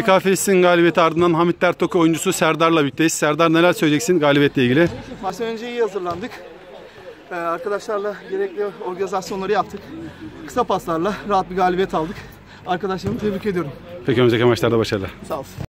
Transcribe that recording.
BK Filistin galibiyeti ardından Hamit Dertoku oyuncusu Serdar'la birlikteyiz. Serdar neler söyleyeceksin galibiyetle ilgili? Maçtan önce iyi hazırlandık. Ee, arkadaşlarla gerekli organizasyonları yaptık. Kısa paslarla rahat bir galibiyet aldık. Arkadaşlarımı tebrik ediyorum. Peki önümüzdeki maçlarda başarılar. Sağ olsun.